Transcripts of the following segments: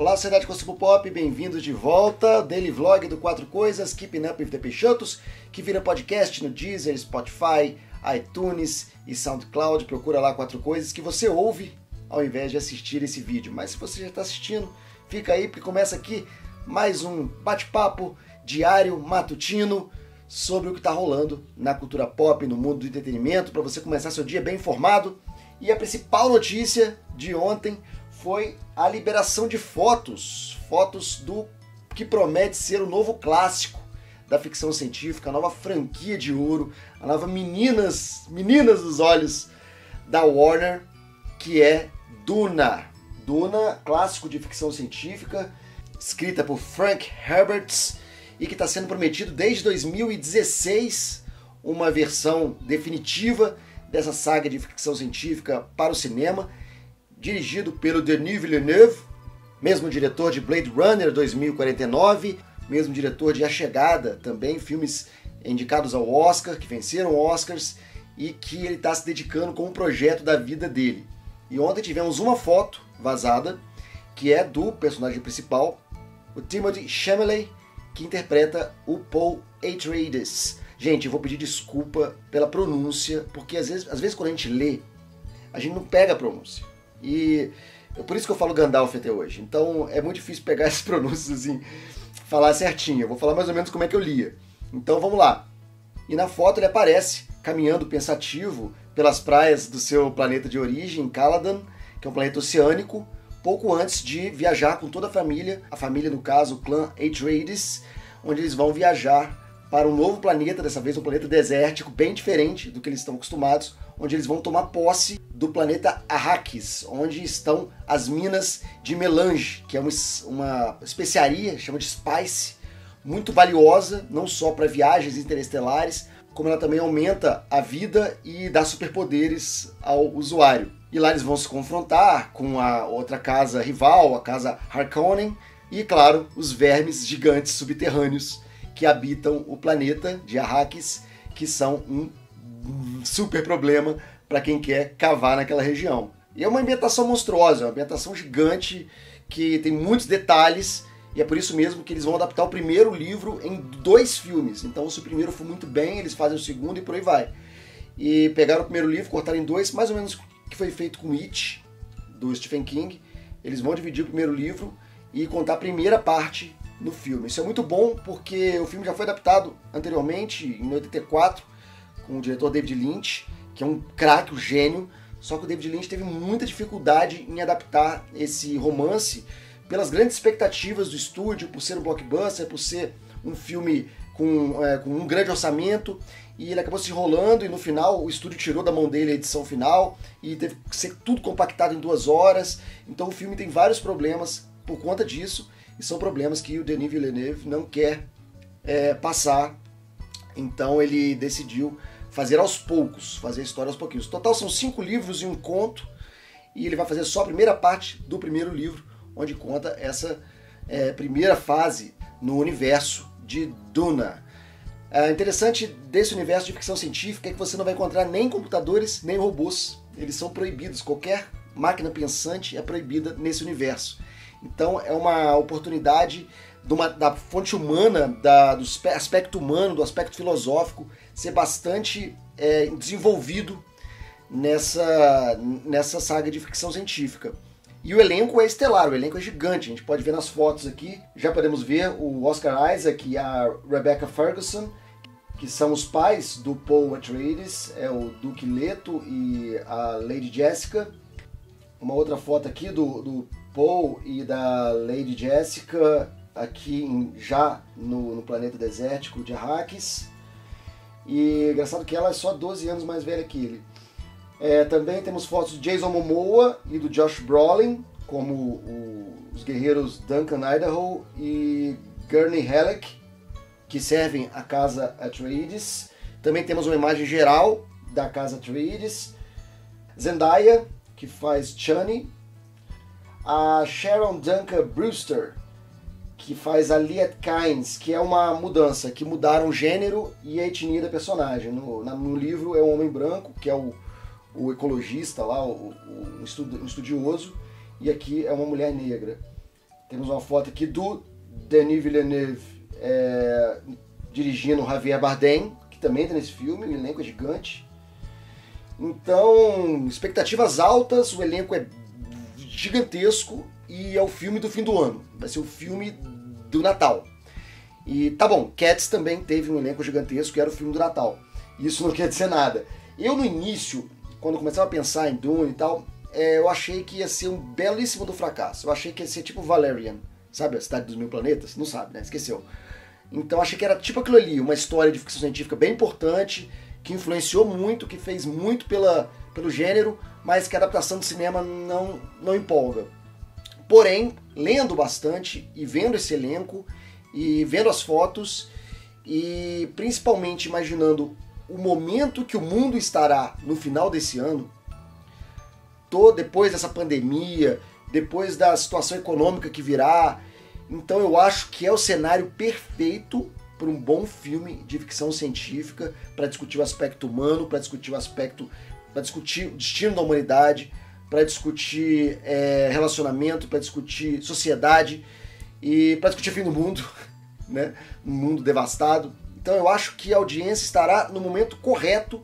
Olá, Sociedade Consumo Pop, bem-vindos de volta. Daily Vlog do Quatro Coisas, Keeping Up with the Peixotos, que vira podcast no Deezer, Spotify, iTunes e SoundCloud. Procura lá Quatro Coisas que você ouve ao invés de assistir esse vídeo. Mas se você já está assistindo, fica aí porque começa aqui mais um bate-papo diário matutino sobre o que está rolando na cultura pop, no mundo do entretenimento, para você começar seu dia bem informado. E a principal notícia de ontem foi a liberação de fotos, fotos do que promete ser o novo clássico da ficção científica, a nova franquia de ouro, a nova meninas, meninas dos olhos da Warner, que é Duna. Duna, clássico de ficção científica, escrita por Frank Herberts e que está sendo prometido desde 2016 uma versão definitiva dessa saga de ficção científica para o cinema, dirigido pelo Denis Villeneuve, mesmo diretor de Blade Runner 2049, mesmo diretor de A Chegada, também filmes indicados ao Oscar, que venceram Oscars e que ele está se dedicando com um projeto da vida dele. E ontem tivemos uma foto vazada que é do personagem principal, o Timothy Chalamet, que interpreta o Paul Atreides. Gente, eu vou pedir desculpa pela pronúncia, porque às vezes, às vezes quando a gente lê, a gente não pega a pronúncia. E é por isso que eu falo Gandalf até hoje. Então é muito difícil pegar essas pronúncias assim, falar certinho. Eu vou falar mais ou menos como é que eu lia. Então vamos lá. E na foto ele aparece caminhando pensativo pelas praias do seu planeta de origem, Caladan, que é um planeta oceânico, pouco antes de viajar com toda a família, a família no caso, o clã Atreides, onde eles vão viajar para um novo planeta, dessa vez um planeta desértico, bem diferente do que eles estão acostumados, onde eles vão tomar posse do planeta Arrakis, onde estão as minas de melange, que é uma, uma especiaria, chama de spice, muito valiosa, não só para viagens interestelares, como ela também aumenta a vida e dá superpoderes ao usuário. E lá eles vão se confrontar com a outra casa rival, a casa Harkonnen, e claro, os vermes gigantes subterrâneos que habitam o planeta de Arrakis, que são um super problema para quem quer cavar naquela região. E é uma ambientação monstruosa, uma ambientação gigante que tem muitos detalhes e é por isso mesmo que eles vão adaptar o primeiro livro em dois filmes. Então, se o primeiro for muito bem, eles fazem o segundo e por aí vai. E pegaram o primeiro livro, cortaram em dois, mais ou menos que foi feito com It, do Stephen King. Eles vão dividir o primeiro livro e contar a primeira parte no filme. Isso é muito bom porque o filme já foi adaptado anteriormente, em 84, com o diretor David Lynch, que é um craque, um gênio. Só que o David Lynch teve muita dificuldade em adaptar esse romance pelas grandes expectativas do estúdio, por ser um blockbuster, por ser um filme com, é, com um grande orçamento, e ele acabou se enrolando e no final o estúdio tirou da mão dele a edição final e teve que ser tudo compactado em duas horas. Então o filme tem vários problemas por conta disso, e são problemas que o Denis Villeneuve não quer é, passar. Então ele decidiu fazer aos poucos, fazer a história aos pouquinhos. No total são cinco livros e um conto, e ele vai fazer só a primeira parte do primeiro livro, onde conta essa é, primeira fase no universo de Duna. É interessante desse universo de ficção científica é que você não vai encontrar nem computadores nem robôs. Eles são proibidos. Qualquer máquina pensante é proibida nesse universo. Então é uma oportunidade uma, da fonte humana, da, do aspecto humano, do aspecto filosófico ser bastante é, desenvolvido nessa, nessa saga de ficção científica. E o elenco é estelar, o elenco é gigante, a gente pode ver nas fotos aqui. Já podemos ver o Oscar Isaac e a Rebecca Ferguson, que são os pais do Paul Atreides, é o Duque Leto e a Lady Jessica. Uma outra foto aqui do, do Paul e da Lady Jessica aqui em, já no, no, planeta desértico de Arrakis. E engraçado que ela é só 12 anos mais velha que ele. É, também temos fotos de Jason Momoa e do Josh Brolin, como o, os guerreiros Duncan Idaho e Gurney Halleck, que servem a casa Atreides. Também temos uma imagem geral da casa Atreides. Zendaya, que faz Chani. A Sharon Duncan Brewster, que faz a Liet Kynes, que é uma mudança, que mudaram o gênero e a etnia da personagem. No, no livro é um homem branco, que é o o ecologista lá, o, o, um estudioso, e aqui é uma mulher negra. Temos uma foto aqui do Denis Villeneuve é, dirigindo Javier Bardem, que também está nesse filme, o elenco é gigante. Então, expectativas altas, o elenco é gigantesco e é o filme do fim do ano. Vai ser o filme do Natal. E tá bom, Cats também teve um elenco gigantesco que era o filme do Natal. Isso não quer dizer nada. Eu no início, quando começava a pensar em Dune e tal, é, eu achei que ia ser um belíssimo do fracasso. Eu achei que ia ser tipo Valerian, sabe? A Cidade dos Mil Planetas? Não sabe, né? Esqueceu. Então achei que era tipo aquilo ali, uma história de ficção científica bem importante, que influenciou muito, que fez muito pela, pelo gênero, mas que a adaptação do cinema não, não empolga. Porém, lendo bastante e vendo esse elenco e vendo as fotos e principalmente imaginando o momento que o mundo estará no final desse ano, tô, depois dessa pandemia, depois da situação econômica que virá, então eu acho que é o cenário perfeito para um bom filme de ficção científica, para discutir o aspecto humano, para discutir o aspecto, para discutir o destino da humanidade, para discutir é, relacionamento, para discutir sociedade e para discutir fim do mundo, né? Um mundo devastado. Então eu acho que a audiência estará no momento correto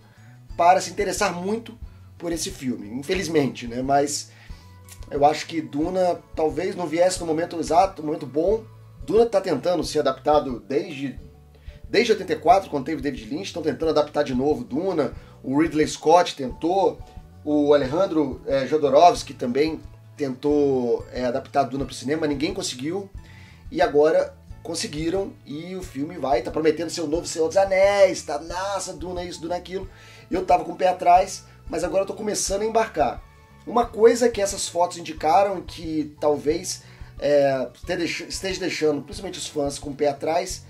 para se interessar muito por esse filme, infelizmente, né? Mas eu acho que Duna talvez não viesse no momento exato, no momento bom. Duna está tentando ser adaptado desde desde 84, quando teve David Lynch, estão tentando adaptar de novo Duna. O Ridley Scott tentou, o Alejandro é, Jodorowsky também tentou é, adaptar Duna para o cinema, ninguém conseguiu. E agora conseguiram e o filme vai, tá prometendo ser o novo Senhor dos Anéis, tá, nossa, Duna isso, Duna aquilo. Eu tava com o pé atrás, mas agora eu tô começando a embarcar. Uma coisa que essas fotos indicaram que talvez é, esteja deixando, principalmente os fãs, com o pé atrás,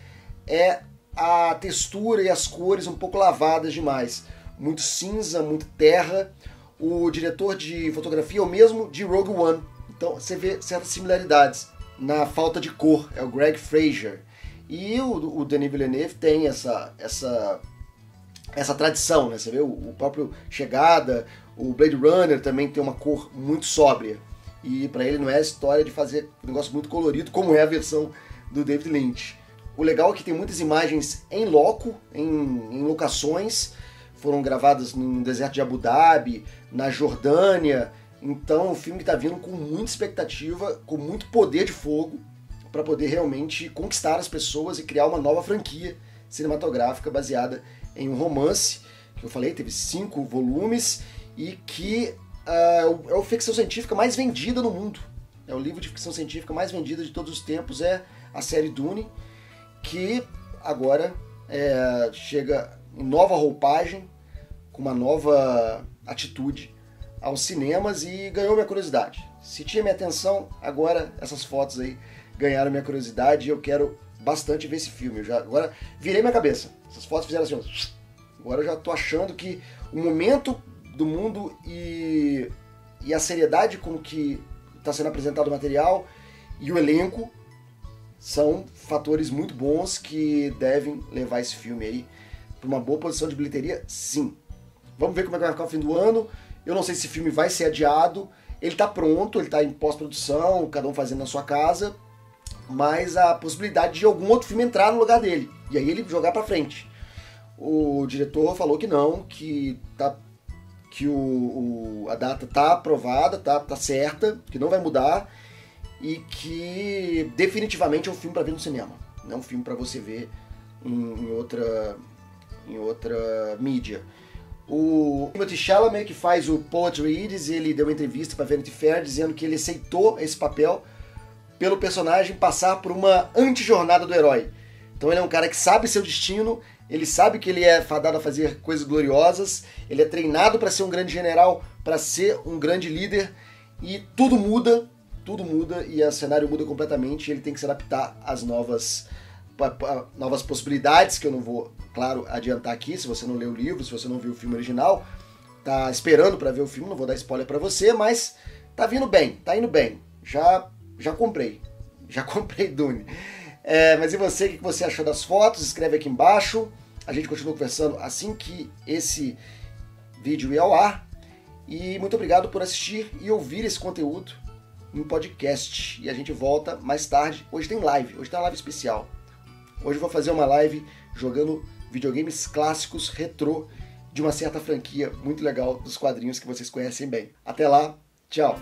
é a textura e as cores um pouco lavadas demais. Muito cinza, muito terra. O diretor de fotografia é o mesmo de Rogue One. Então você vê certas similaridades na falta de cor. É o Greg Fraser. E o, o Denis Villeneuve tem essa, essa, essa tradição, né? Você vê o, o próprio Chegada, o Blade Runner também tem uma cor muito sóbria. E para ele não é a história de fazer um negócio muito colorido, como é a versão do David Lynch. O legal é que tem muitas imagens em loco, em, em locações, foram gravadas no deserto de Abu Dhabi, na Jordânia. Então, o filme está vindo com muita expectativa, com muito poder de fogo, para poder realmente conquistar as pessoas e criar uma nova franquia cinematográfica baseada em um romance, que eu falei, teve cinco volumes, e que uh, é a ficção científica mais vendida no mundo. É o livro de ficção científica mais vendido de todos os tempos, é a série Dune, que agora é, chega nova roupagem, com uma nova atitude aos cinemas e ganhou minha curiosidade. Se tinha minha atenção, agora essas fotos aí ganharam minha curiosidade e eu quero bastante ver esse filme. Eu já, agora virei minha cabeça. Essas fotos fizeram assim. Agora eu já tô achando que o momento do mundo e, e a seriedade com que está sendo apresentado o material e o elenco são fatores muito bons que devem levar esse filme aí para uma boa posição de bilheteria, sim. Vamos ver como é que vai ficar o fim do ano. Eu não sei se esse filme vai ser adiado. Ele está pronto, ele está em pós-produção, cada um fazendo na sua casa, mas a possibilidade de algum outro filme entrar no lugar dele e aí ele jogar para frente. O diretor falou que não, que tá que o, o, a data tá aprovada, tá, tá certa, que não vai mudar e que definitivamente é um filme para ver no cinema, não é um filme para você ver em, em, outra em outra mídia. O Timothy Chalamet, que faz o Poetry Iris, ele deu uma entrevista para Vanity Fair dizendo que ele aceitou esse papel pelo personagem passar por uma anti-jornada do herói. Então ele é um cara que sabe seu destino ele sabe que ele é fadado a fazer coisas gloriosas, ele é treinado para ser um grande general, para ser um grande líder, e tudo muda, tudo muda e o cenário muda completamente, e ele tem que se adaptar às novas novas possibilidades que eu não vou, claro, adiantar aqui, se você não leu o livro, se você não viu o filme original, tá esperando para ver o filme, não vou dar spoiler para você, mas tá vindo bem, tá indo bem. Já já comprei. Já comprei Dune. É, mas e você, o que você achou das fotos? Escreve aqui embaixo. A gente continua conversando assim que esse vídeo ir ao ar. E muito obrigado por assistir e ouvir esse conteúdo. em podcast. E a gente volta mais tarde. Hoje tem live, hoje tem uma live especial. Hoje eu vou fazer uma live jogando videogames clássicos retrô de uma certa franquia muito legal dos quadrinhos que vocês conhecem bem. Até lá, tchau!